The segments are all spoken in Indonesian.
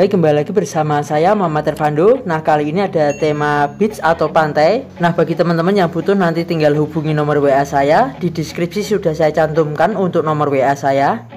Baik kembali lagi bersama saya Muhammad Ervando Nah kali ini ada tema beach atau pantai. Nah bagi teman-teman yang butuh nanti tinggal hubungi nomor WA saya. Di deskripsi sudah saya cantumkan untuk nomor WA saya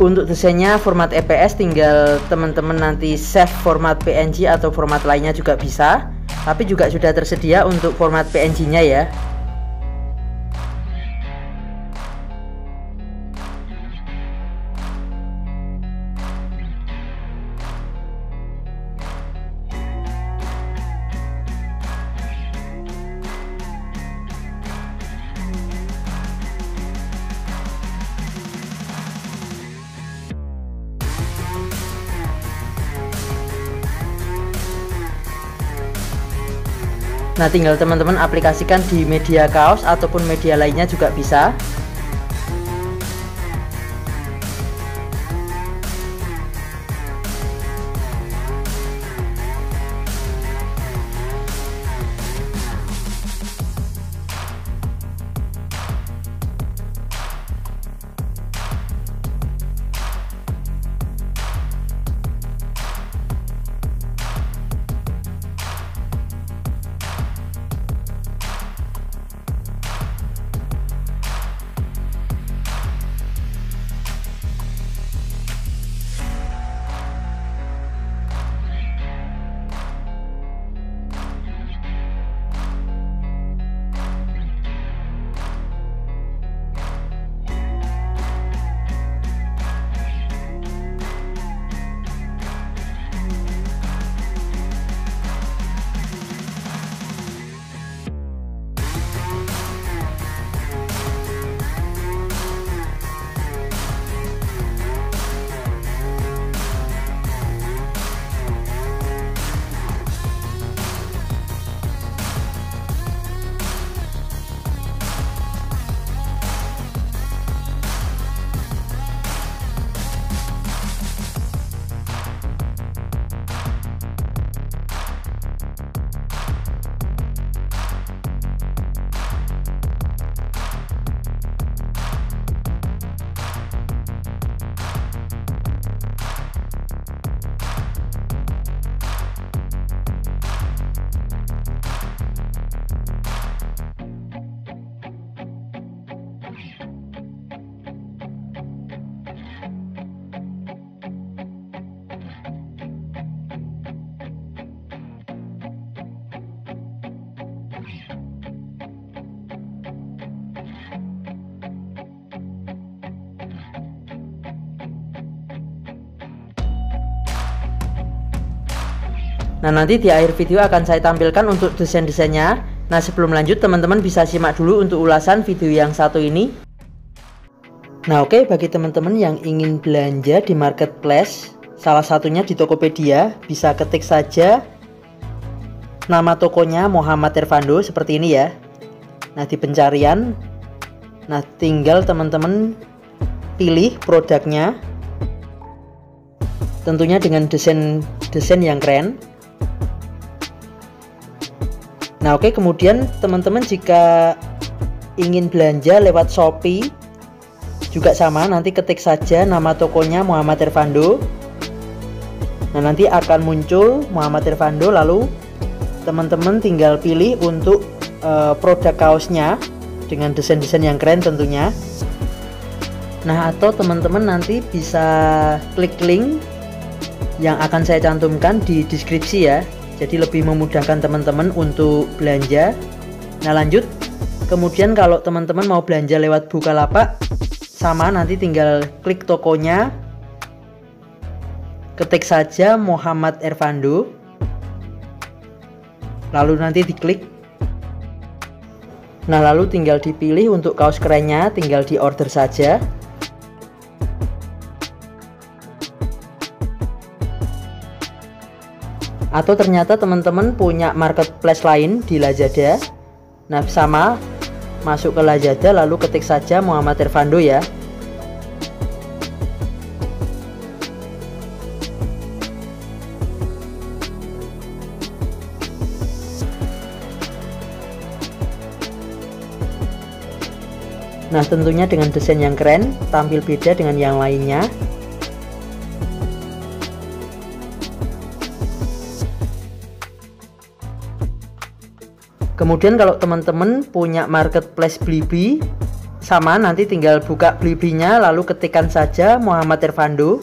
Untuk desainnya format EPS tinggal teman-teman nanti save format PNG atau format lainnya juga bisa. Tapi juga sudah tersedia untuk format PNG-nya ya. Nah tinggal teman-teman aplikasikan di media kaos ataupun media lainnya juga bisa Nah nanti di akhir video akan saya tampilkan untuk desain-desainnya. Nah sebelum lanjut teman-teman bisa simak dulu untuk ulasan video yang satu ini. Nah oke okay, bagi teman-teman yang ingin belanja di marketplace Salah satunya di Tokopedia Bisa ketik saja Nama tokonya Muhammad Ervando seperti ini ya. Nah di pencarian Nah tinggal teman-teman pilih produknya. Tentunya dengan desain desain yang keren Nah oke okay, kemudian teman-teman jika ingin belanja lewat Shopee juga sama nanti ketik saja nama tokonya Muhammad Irvando Nah nanti akan muncul Muhammad Irvando lalu teman-teman tinggal pilih untuk uh, produk kaosnya dengan desain-desain yang keren tentunya. Nah atau teman-teman nanti bisa klik link yang akan saya cantumkan di deskripsi ya jadi lebih memudahkan teman-teman untuk belanja. Nah lanjut. Kemudian kalau teman-teman mau belanja lewat Bukalapak sama nanti tinggal klik tokonya. Ketik saja Muhammad Ervando. Lalu nanti diklik. Nah lalu tinggal dipilih untuk kaos kerennya tinggal di order saja atau ternyata teman-teman punya marketplace lain di Lazada nah sama masuk ke Lazada lalu ketik saja Muhammad Irfando ya Nah tentunya dengan desain yang keren, tampil beda dengan yang lainnya. Kemudian kalau teman-teman punya marketplace Blibli, sama nanti tinggal buka Blibinya lalu ketikkan saja Muhammad Irfando.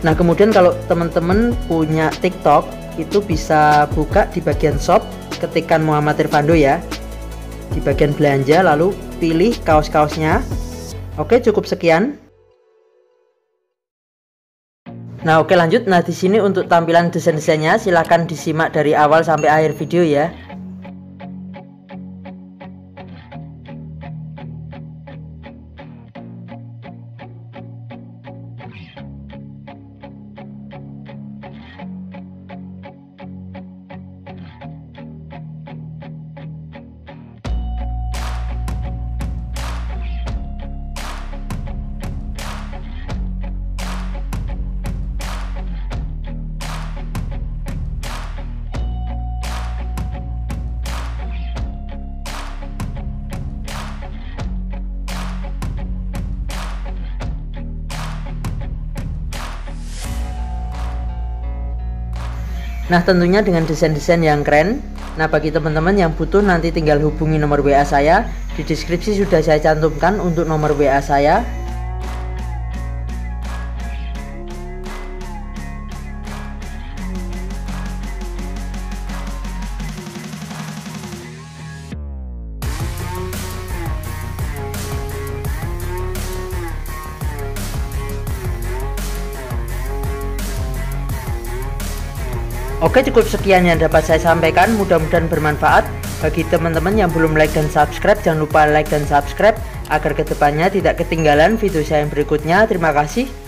Nah kemudian kalau teman-teman punya TikTok itu bisa buka di bagian shop ketikkan Muhammad Irfando ya. Di bagian belanja lalu pilih kaos-kaosnya. Oke cukup sekian. Nah oke lanjut. Nah di sini untuk tampilan desain-desainnya silahkan disimak dari awal sampai akhir video ya Nah tentunya dengan desain-desain yang keren. Nah bagi teman-teman yang butuh nanti tinggal hubungi nomor WA saya. Di deskripsi sudah saya cantumkan untuk nomor WA saya Oke cukup sekian yang dapat saya sampaikan. Mudah-mudahan bermanfaat. Bagi teman-teman yang belum like dan subscribe jangan lupa like dan subscribe agar ke depannya tidak ketinggalan video saya yang berikutnya. Terima kasih